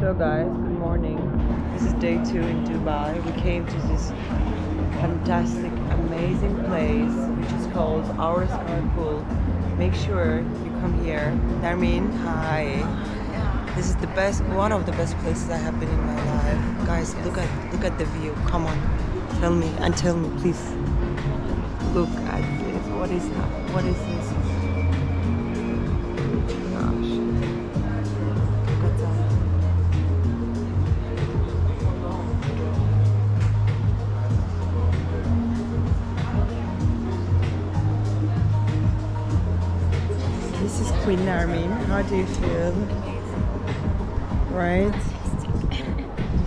So guys, good morning. This is day two in Dubai. We came to this fantastic, amazing place which is called Aura Sky Pool. Make sure you come here. Narmin, hi. This is the best, one of the best places I have been in my life. Guys, look at look at the view. Come on, tell me and tell me, please. Look at this. What is? What is this? How do you feel? Right? This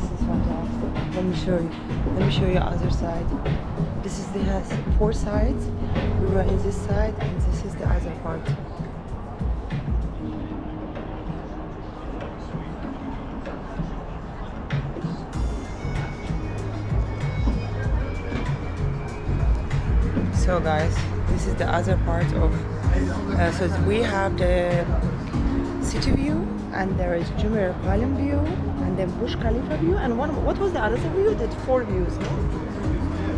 is fantastic. Let me show you. Let me show you other side. This is the has four sides. We were in this side and this is the other part. So guys, this is the other part of. Uh, so we have the city view, and there is Jumeirah Palm view, and then Burj Khalifa view, and one. What was the other view? Did four views. No?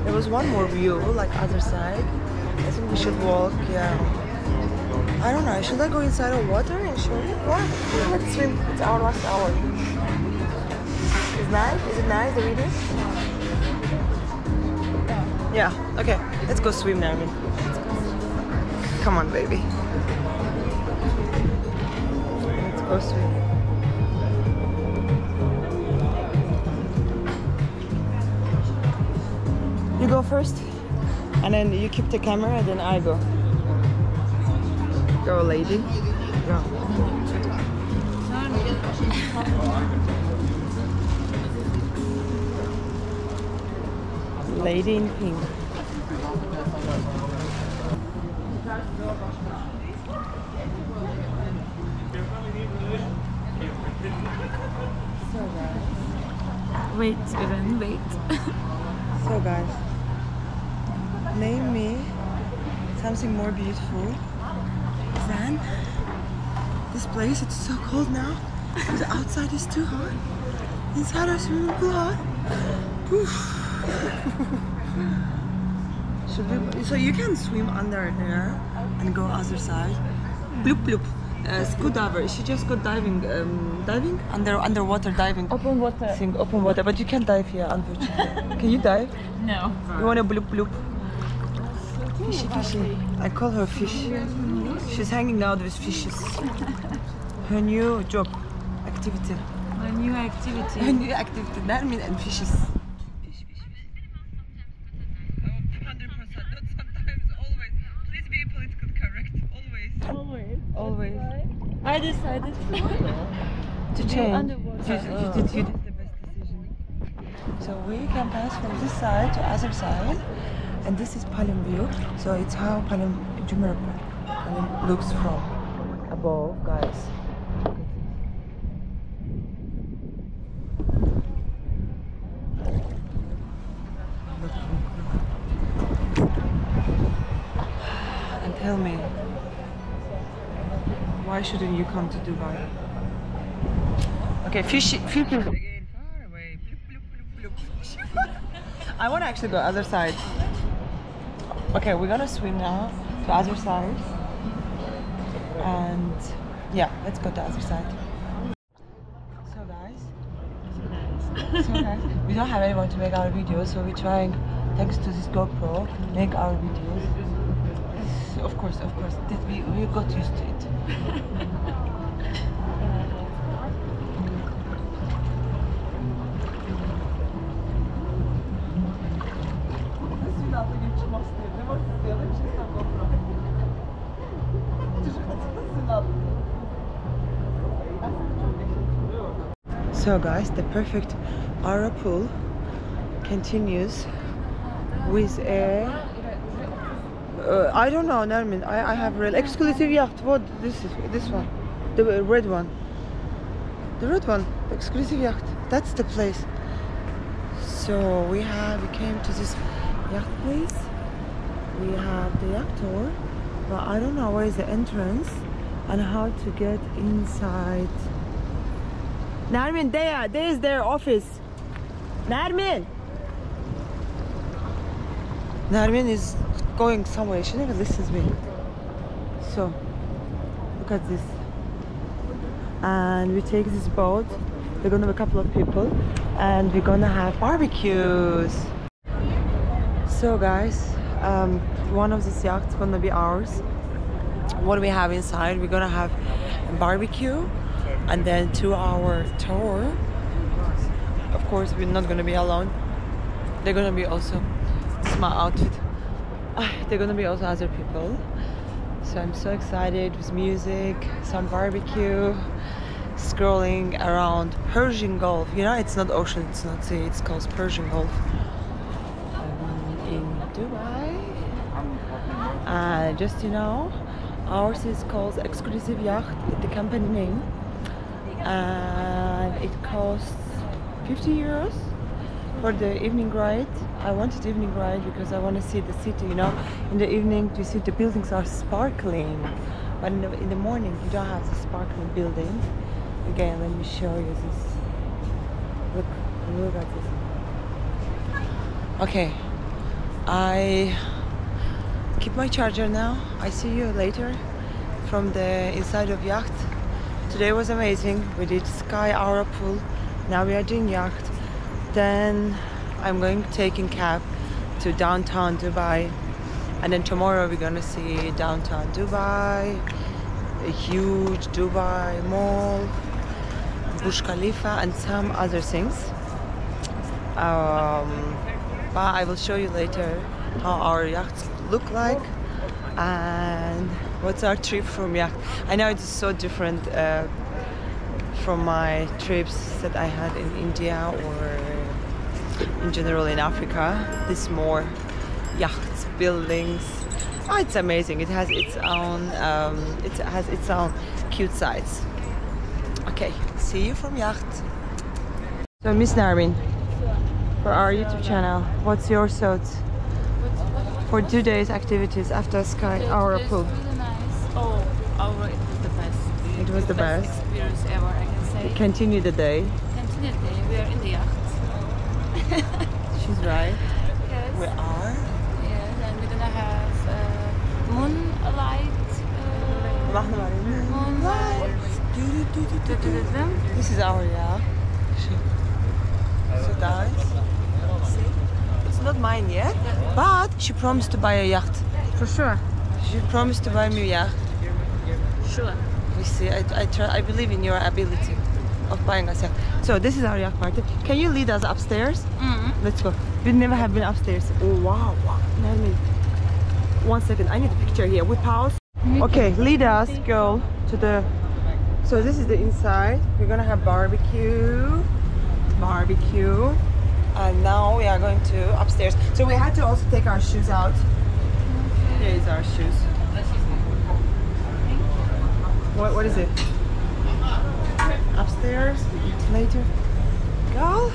There was one more view, like other side. I think we should walk. Yeah. I don't know. Should I go inside of water and show you? What? Let's swim. It's our last hour. Is nice? Is it nice? The video? Yeah. Okay. Let's go swim, Narmin. Come on, baby. Go. You go first, and then you keep the camera, and then I go. Go, lady. Go. Lady in pink. So guys. Wait, Eren, wait. So guys, name me something more beautiful than this place. It's so cold now. the outside is too hot. Inside our swimming pool hot. So you can swim under there and go other side. Bloop bloop. Uh, scuba diver. She just go diving, um, diving under underwater diving. Open water. Thing, open water, but you can't dive here, unfortunately. Can you dive? No. You want a bloop bloop? Fishy fishy. I call her fish. She's hanging out with fishes. Her new job, activity. A new activity. Her activity. new activity, Nermin and fishes. Fish, fish, fish. 100%, not sometimes, always. Please be politically correct, always. Always. Always. I decided To change. You, you, you. So we can pass from this side to other side, and this is Palm view. So it's how Palm Jumeirah looks from above, guys. And tell me, shouldn't you come to Dubai? Okay, fish, fish again, far away. Bloop, bloop, bloop, bloop. I want to actually go other side. Okay, we're gonna swim now to other side, and yeah, let's go to other side. So guys, so guys, we don't have anyone to make our videos, so we're trying, thanks to this GoPro, make our videos. Of course, of course, we we got used to it. So guys, the perfect Aura pool continues with a uh, I don't know, Nermin. I, I have real exclusive yacht. What this is? This one, the red one. The red one, exclusive yacht. That's the place. So we have we came to this yacht place. We have the yacht tour, but I don't know where is the entrance and how to get inside Nermin, there, there is their office. Nermin. Nermin is going somewhere. She never listens me. So, look at this. And we take this boat. We're gonna have a couple of people, and we're gonna have barbecues. So, guys, um, one of these yachts gonna be ours. What do we have inside? We're gonna have barbecue, and then two-hour tour. Of course, we're not gonna be alone. They're gonna be also. This is my outfit. Ah, They're gonna be also other people. So I'm so excited with music, some barbecue, scrolling around Persian Gulf. You know, it's not ocean, it's not sea, it's called Persian Gulf. In Dubai. Uh, just you know, ours is called Exclusive Yacht, the company name. And it costs 50 euros for the evening ride. I wanted evening ride because I want to see the city. You know, in the evening you see the buildings are sparkling, but in the, in the morning you don't have the sparkling buildings. Again, let me show you this. Look, look at this. Okay, I keep my charger now. I see you later from the inside of yacht. Today was amazing. We did sky hour pool. Now we are doing yacht. Then I'm going taking cab to downtown Dubai. And then tomorrow we're gonna see downtown Dubai, a huge Dubai mall, Burj Khalifa, and some other things. Um, but I will show you later how our yachts look like and what's our trip from yacht. I know it's so different uh, from my trips that I had in India or in general in Africa. This more yachts, buildings. Oh, it's amazing. It has its own. Um, it has its own cute sides. Okay, see you from yacht. So, Miss Narmin, for our YouTube channel, what's your thoughts for two days activities after Sky It's pool? really nice. Oh, our it was the best. It was the best. experience ever, I can say. Continue the day. Continue the day. We are in the yacht. She's right. Yes. We are. Yes, and we're gonna have uh, moonlight. Uh, moonlight. This is our yacht. So see? It's not mine yet, but she promised to buy a yacht. For sure. She promised to buy me a yacht. Sure. We see. I, I try. I believe in your ability of buying a yacht. So this is our yacht party. Can you lead us upstairs? Mm-hmm. Let's go. We never have been upstairs. Oh wow! wow. Nermin. One second. I need a picture here. We pause. Okay, lead us, girl, to the. So this is the inside. We're gonna have barbecue, barbecue, and now we are going to upstairs. So we had to also take our shoes out. Here is our shoes. What what is it? Upstairs later. Girl?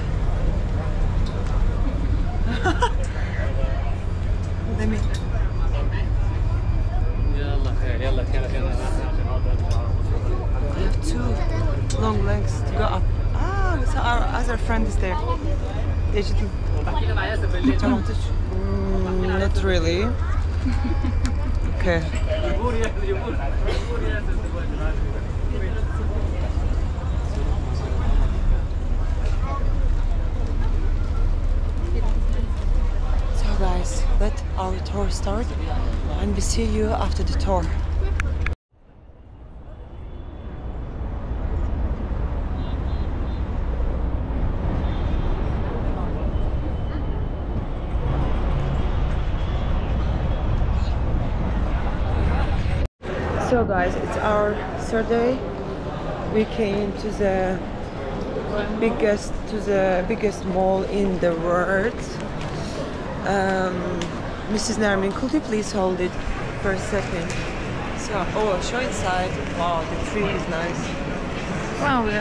Let me... I have two long legs to go up. Ah, so our other friend is there. Digital. mm, not really. okay. Guys, let our tour start and we see you after the tour. So guys, it's our third day. We came to the biggest to the biggest mall in the world. Um, Mrs. Narmin, could you please hold it for a second? So, oh, show inside. Wow, the tree is nice. Wow, we Oh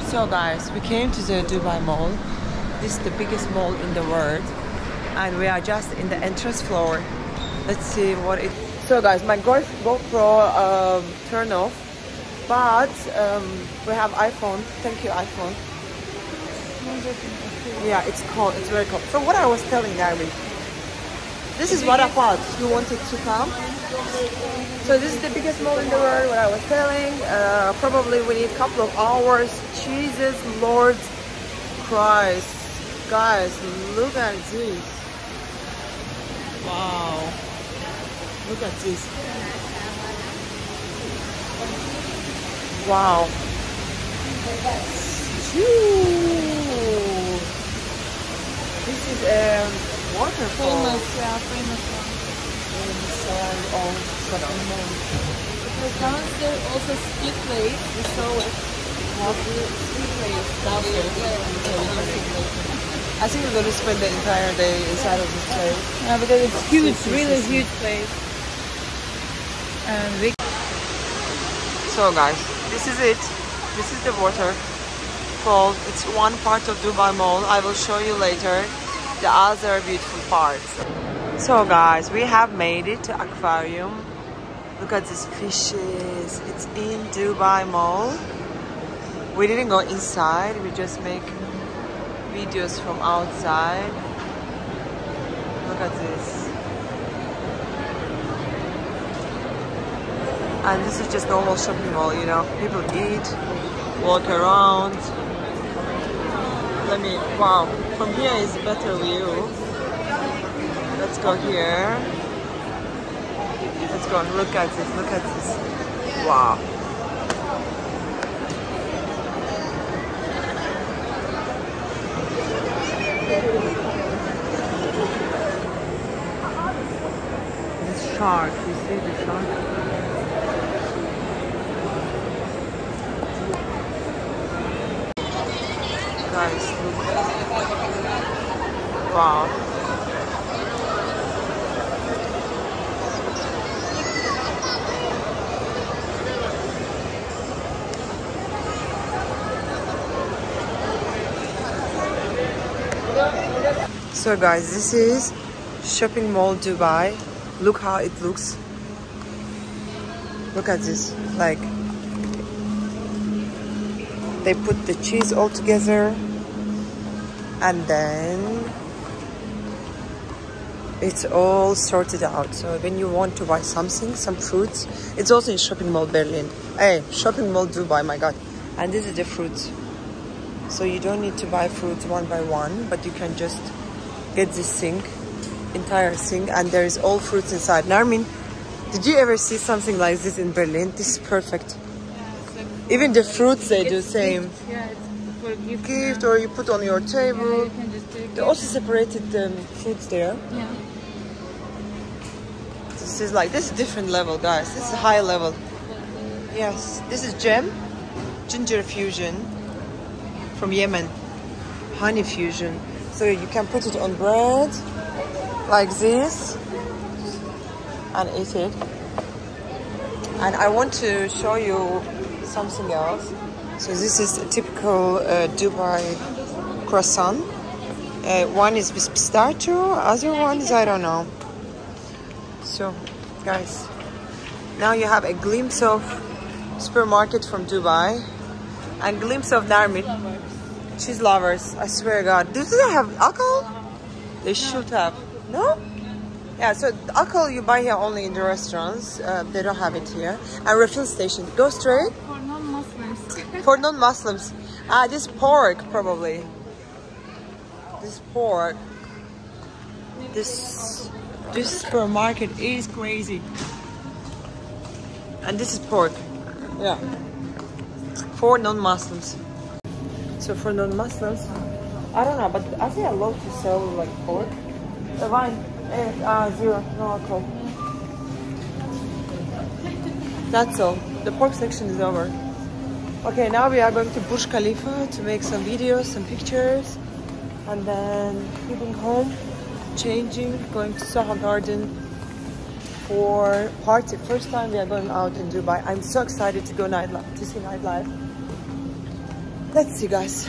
god. So guys, we came to the Dubai Mall. This is the biggest mall in the world, and we are just in the entrance floor. Let's see what it. So guys, my Go- GoPro um, turned off, but um, we have iPhone. Thank you, iPhone. Yeah, it's cold. It's very cold. So what I was telling Gary, this is what I thought you wanted to come. So this is the biggest mall in the world. What I was telling. Uh, probably we need a couple of hours. Jesus Lord Christ, guys, look at this. Wow. Look at this. Wow. This is um, a waterfall Famous, yeah, famous one. inside of shopping mall. Because downstairs also ski place, we saw it. Downstairs. I think we're going to spend the entire day inside of this place. Yeah, because it's huge, see, really huge place. And we So guys, this is it. This is the water waterfall. It's one part of Dubai Mall. I will show you later the other beautiful parts. So guys, we have made it to aquarium. Look at these fishes. It's in Dubai Mall. We didn't go inside. We just make videos from outside. Look at this. And this is just normal shopping mall, you know. People eat, walk around. Let me, wow, from here is better view. Let's go here. Let's go and look at this, look at this. Wow. This shark, you see the shark? Look. Wow. So guys, this is shopping mall Dubai. Look how it looks. Look at this. Like they put the cheese all together and then it's all sorted out. So when you want to buy something some fruits it's also in shopping mall berlin. Hey shopping mall dubai my god. And this is the fruits so you don't need to buy fruits one by one but you can just get this thing entire thing and there is all fruits inside. Narmin did you ever see something like this in berlin? This is perfect. Even the fruits they do same. Yeah, for gift. gift or you put on your Yeah, table you just take they also separated the foods there. Yeah. this is like this is different level guys. This is a high level. Yes this is gem ginger fusion from yemen. Honey fusion. So you can put it on bread like this and eat it. And i want to show you something else so this is a typical uh, dubai croissant. Uh, one is with pistachio other one is i don't know. So guys now you have a glimpse of supermarket from dubai and glimpse of narmit. Cheese lovers i swear to god. Do they have alcohol? They should have. No? Yeah so alcohol you buy here only in the restaurants. Uh, they don't have it here. And refill station. Go straight For non-Muslims. ah this pork probably. This pork. This this supermarket is crazy. And this is pork. Yeah. For non-muslims. So for non-muslims i don't know but are they allowed to sell like pork? The wine eh, uh, zero no alcohol. That's all. The pork section is over Okay, now we are going to Burj Khalifa to make some videos, some pictures, and then heading home, changing, going to Soho Garden for party. First time we are going out in Dubai. I'm so excited to go nightlife, to see nightlife. Let's see, guys.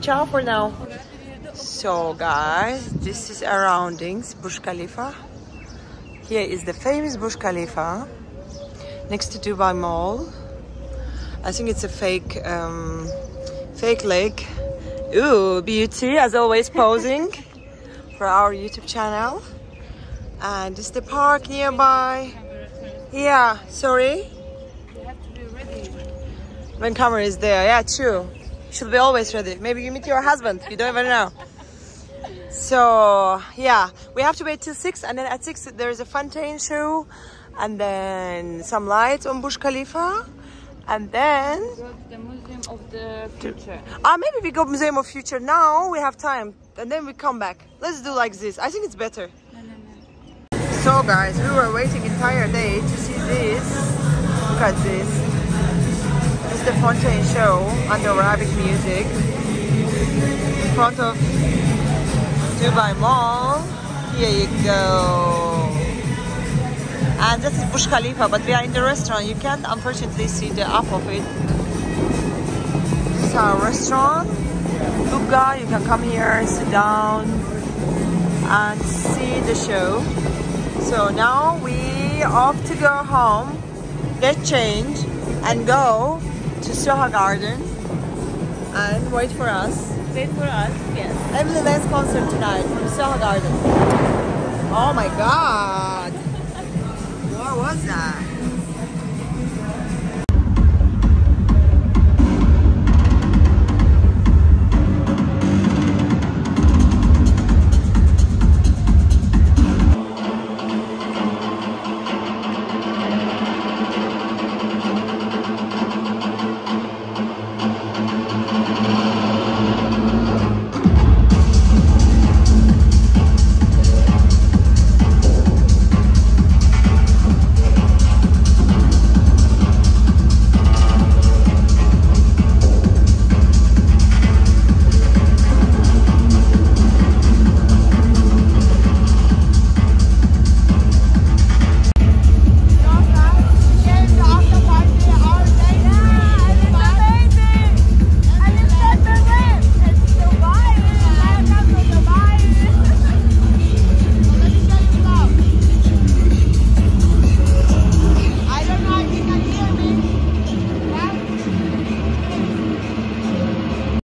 Ciao for now. So, guys, this is surroundings Burj Khalifa. Here is the famous Burj Khalifa next to Dubai Mall. I think it's a fake, um, fake lake. Ooh, beauty as always posing for our YouTube channel. And is the park nearby. Yeah, sorry. You have to be ready. When camera is there, yeah, true. Should be always ready. Maybe you meet your husband. You don't even know. So yeah, we have to wait till six, and then at six there's a fountain show, and then some lights on Burj Khalifa, and then Go to the Museum of the Future. ah maybe we go Museum of Future now. We have time, and then we come back. Let's do like this. I think it's better. No, no, no. So guys, we were waiting entire day to see this. Look at this. It's the Fontaine show under Arabic music. In front of Dubai Mall. Here you go. And this is Burj Khalifa, but we are in the restaurant. You can't unfortunately see the up of it. This is our restaurant. Luga, you can come here, sit down, and see the show. So now we off to go home, get changed, and go to Soho Garden and wait for us. Wait for us, yes. Emily Dance concert tonight from Soho Garden. Oh my god! What was that?